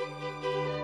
Música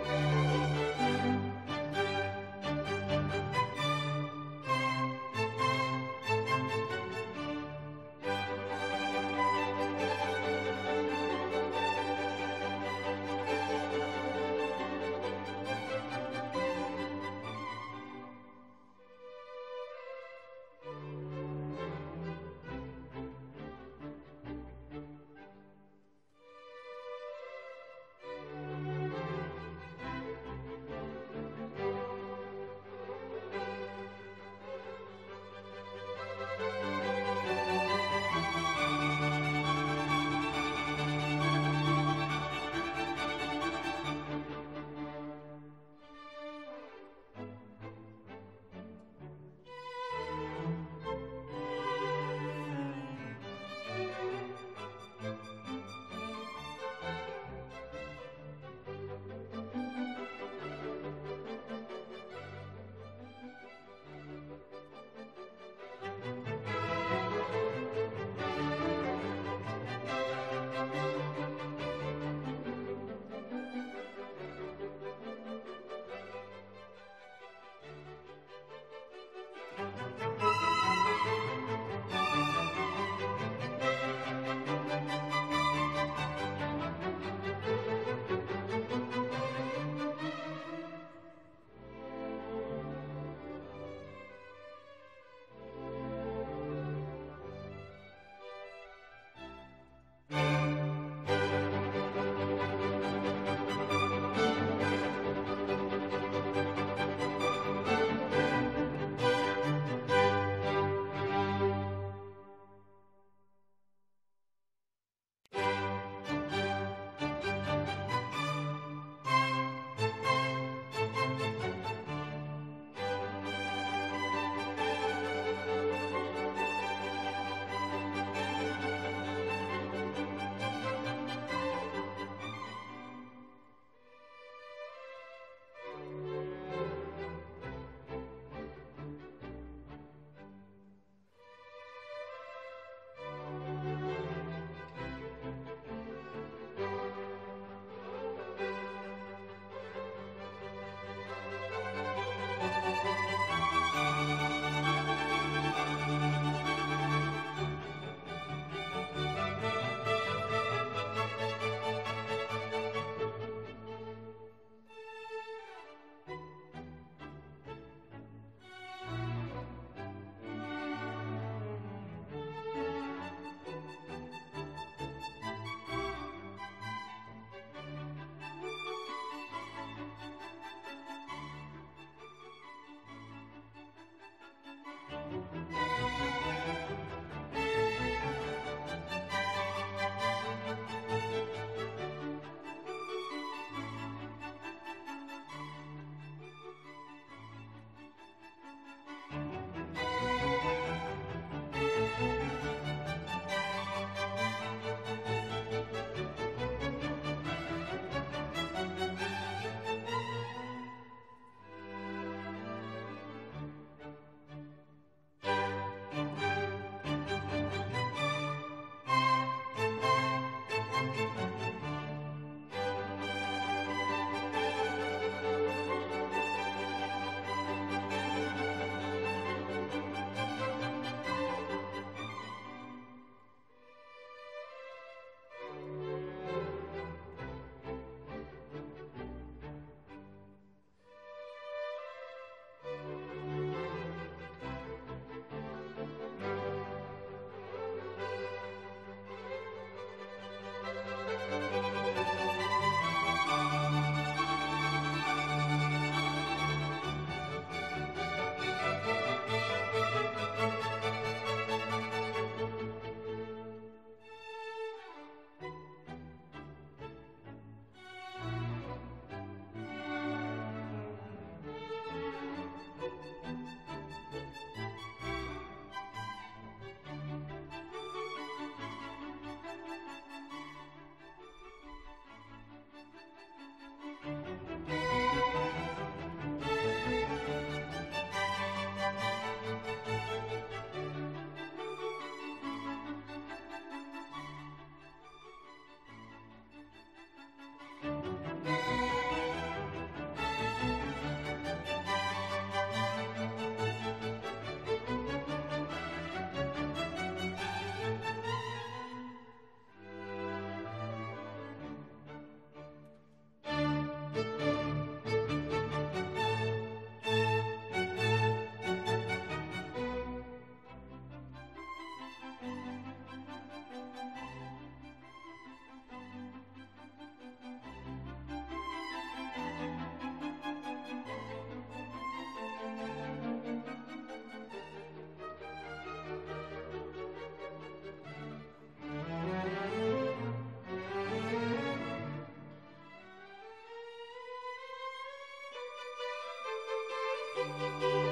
Música